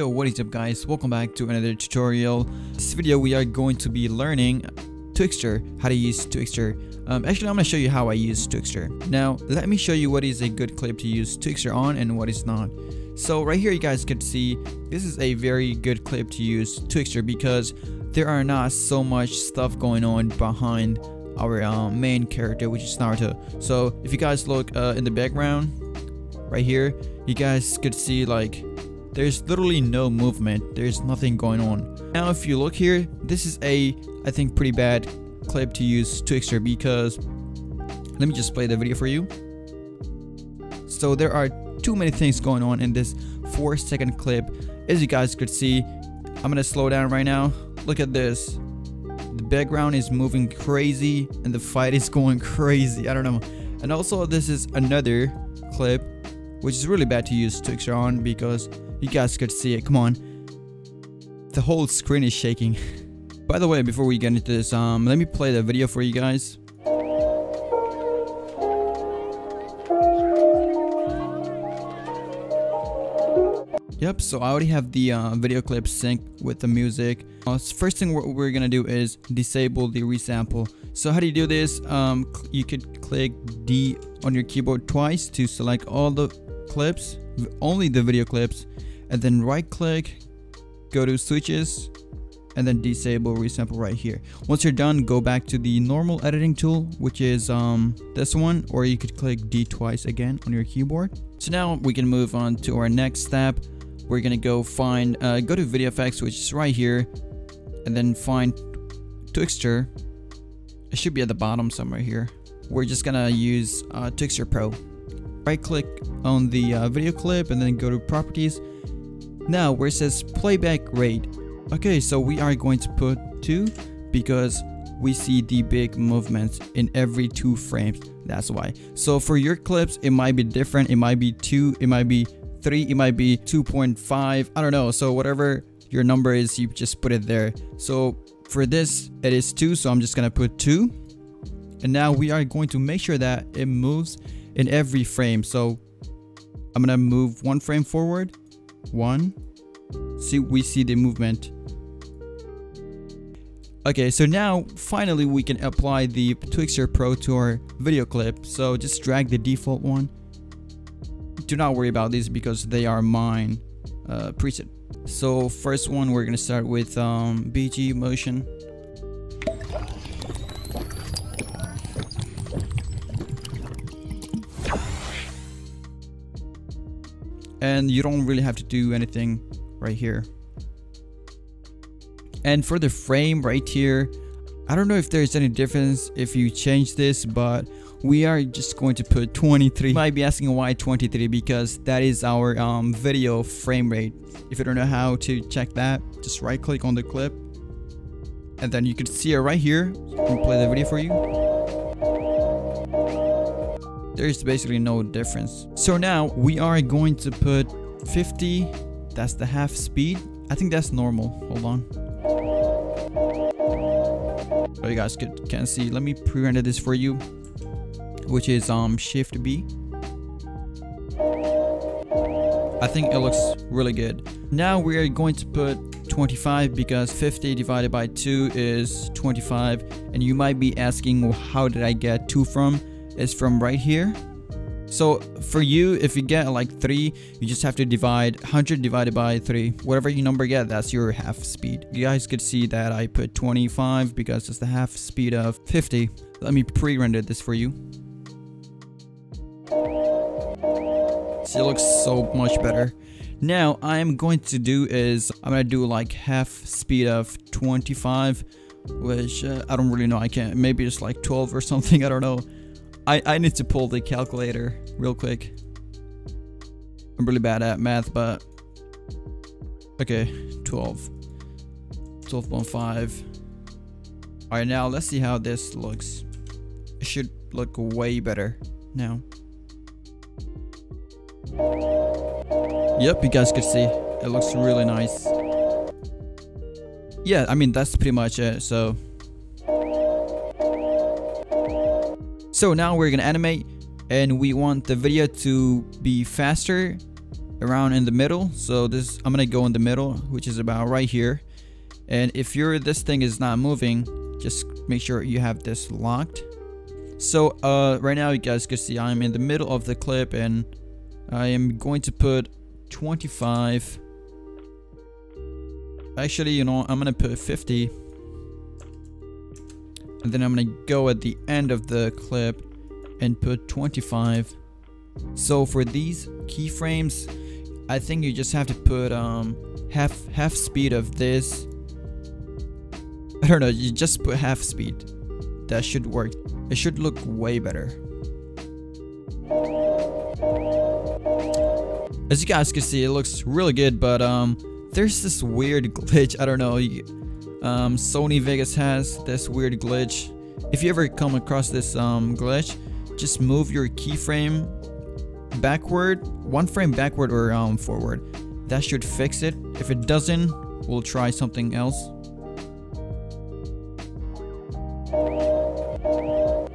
Yo, what is up guys? Welcome back to another tutorial. This video we are going to be learning Twixtor, how to use Twixtor. Um, actually, I'm going to show you how I use Twixtor. Now, let me show you what is a good clip to use Twixtor on and what is not. So right here you guys can see this is a very good clip to use Twixtor because there are not so much stuff going on behind our um, main character which is Naruto. So if you guys look uh, in the background right here you guys could see like there's literally no movement. There's nothing going on. Now if you look here this is a i think pretty bad clip to use twixtor because let me just play the video for you. So there are too many things going on in this four second clip. As you guys could see i'm gonna slow down right now. Look at this. The background is moving crazy and the fight is going crazy. I don't know. And also this is another clip which is really bad to use Twixtor on because you guys could see it. Come on. The whole screen is shaking. By the way, before we get into this, um, let me play the video for you guys. Yep, so I already have the uh, video clip synced with the music. Uh, first thing what we're gonna do is disable the resample. So how do you do this? Um, you could click D on your keyboard twice to select all the clips, only the video clips, and then right click, go to switches, and then disable resample right here. Once you're done, go back to the normal editing tool, which is um, this one, or you could click D twice again on your keyboard. So now we can move on to our next step. We're gonna go find, uh, go to video effects, which is right here, and then find Twixtor. It should be at the bottom somewhere here. We're just gonna use uh, Pro right click on the uh, video clip and then go to properties now where it says playback rate. Okay so we are going to put 2 because we see the big movements in every two frames. That's why. So for your clips it might be different. It might be 2 it might be 3 it might be 2.5 I don't know. So whatever your number is you just put it there. So for this it is 2 so I'm just gonna put 2 and now we are going to make sure that it moves in every frame. So I'm gonna move one frame forward, one, see we see the movement. Okay, so now finally we can apply the Twixtor Pro to our video clip. So just drag the default one. Do not worry about these because they are mine uh, preset. So first one we're gonna start with um, BG motion. And you don't really have to do anything right here. And for the frame right here I don't know if there's any difference if you change this but we are just going to put 23 you might be asking why 23 because that is our um, video frame rate. If you don't know how to check that just right click on the clip and then you can see it right here. And play the video for you there's basically no difference. So now we are going to put 50, that's the half speed. I think that's normal, hold on. Oh, you guys can, can see, let me pre-render this for you, which is um Shift B. I think it looks really good. Now we are going to put 25 because 50 divided by 2 is 25 and you might be asking well, how did I get 2 from is from right here. So for you, if you get like 3, you just have to divide 100 divided by 3. Whatever you number get, that's your half speed. You guys could see that I put 25 because it's the half speed of 50. Let me pre-render this for you. See, it looks so much better. Now, I'm going to do is, I'm going to do like half speed of 25, which uh, I don't really know. I can't, maybe it's like 12 or something. I don't know. I, I need to pull the calculator real quick. I'm really bad at math, but... Okay, 12. 12.5. Alright, now let's see how this looks. It should look way better now. Yep, you guys can see. It looks really nice. Yeah, I mean, that's pretty much it, so... So now we're gonna animate and we want the video to be faster around in the middle. So this I'm gonna go in the middle which is about right here. And if your this thing is not moving just make sure you have this locked. So uh, right now you guys can see I'm in the middle of the clip and I am going to put 25 actually you know I'm gonna put 50 and then I'm gonna go at the end of the clip and put 25 so for these keyframes I think you just have to put um, half half speed of this. I don't know you just put half speed. That should work. It should look way better. As you guys can see it looks really good but um there's this weird glitch. I don't know um, Sony Vegas has this weird glitch if you ever come across this um, glitch just move your keyframe backward one frame backward or um, forward that should fix it if it doesn't we'll try something else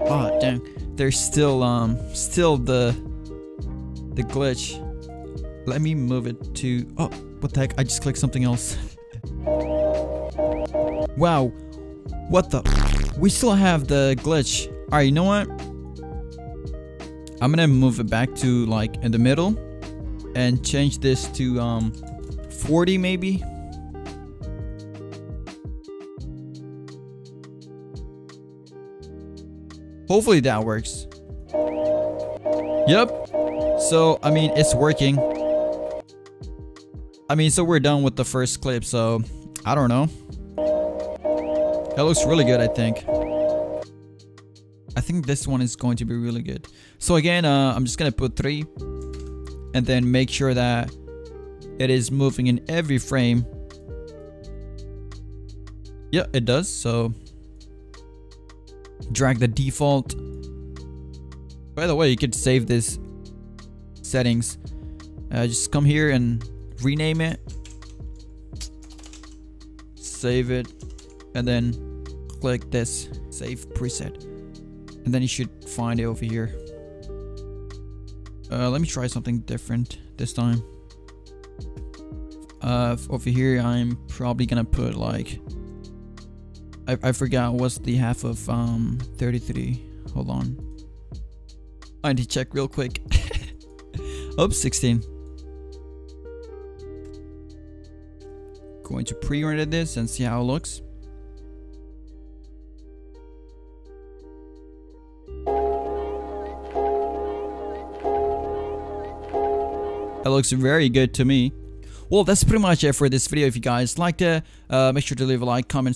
Oh dang, there's still um still the the glitch. Let me move it to oh what the heck? I just clicked something else. wow, what the? We still have the glitch. All right, you know what? I'm gonna move it back to like in the middle and change this to um 40 maybe. Hopefully that works. Yep. So, I mean, it's working. I mean, so we're done with the first clip, so I don't know. That looks really good, I think. I think this one is going to be really good. So again, uh, I'm just gonna put three and then make sure that it is moving in every frame. Yeah, it does. So drag the default. By the way, you could save this settings. Uh, just come here and rename it. Save it. And then click this save preset. And then you should find it over here. Uh, let me try something different this time. Uh, over here, I'm probably gonna put like I, I forgot what's the half of um 33. Hold on. I need to check real quick. Oops, 16. Going to pre-render this and see how it looks. That looks very good to me. Well, that's pretty much it for this video. If you guys liked it, uh, make sure to leave a like, comment,